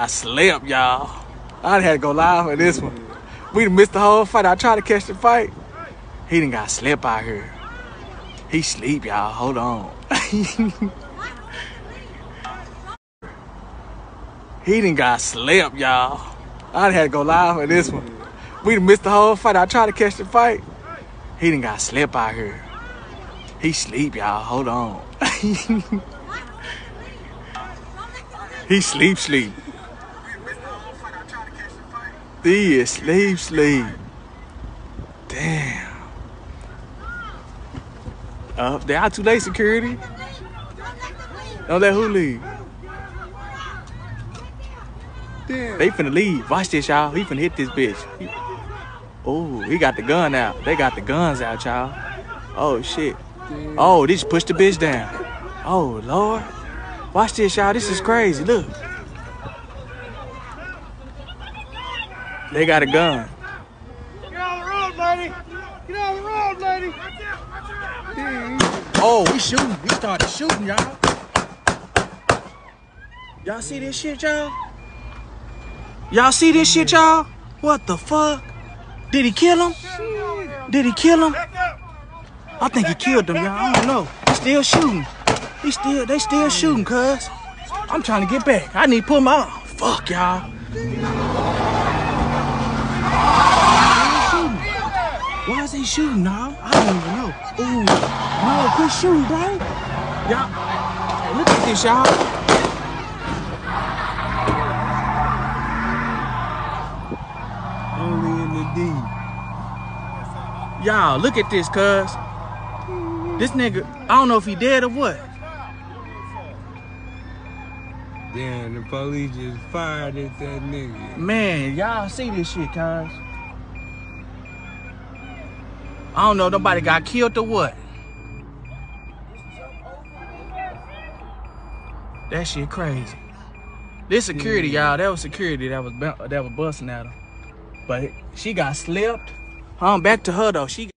I slept, y'all. I had to go live for this one. We missed the whole fight. I tried to catch the fight. He didn't got slept out here. He sleep, y'all. Hold on. he didn't got slept, y'all. I had to go live for this one. We missed the whole fight. I tried to catch the fight. He didn't got slept out here. He sleep, y'all. Hold on. he sleep, sleep. He is sleep, sleep. Damn. Uh, they are too late, security. Don't let who leave. Damn. They finna leave. Watch this, y'all. He finna hit this bitch. Oh, he got the gun out. They got the guns out, y'all. Oh, shit. Oh, they just pushed the bitch down. Oh, Lord. Watch this, y'all. This is crazy. Look. They got a gun. Get on the road, lady. Get on the road, lady. Oh, we shooting. We started shooting, y'all. Y'all see this shit, y'all? Y'all see this shit, y'all? What the fuck? Did he kill him? Did he kill him? I think he killed them, y'all. I don't know. He still shooting. He still, they still shooting, cuz. I'm trying to get back. I need to put my, fuck, y'all. Why is they shooting, now? I don't even know. Ooh, no, quit shooting, bro. Y'all, hey, look at this, y'all. Only in the D. Y'all, look at this, cuz. This nigga, I don't know if he dead or what. Damn, the police just fired at that nigga. Man, y'all see this shit, cuz. I don't know, nobody got killed or what. That shit crazy. This security, y'all, that was security that was that was busting at her. But she got slipped. Um, back to her though. She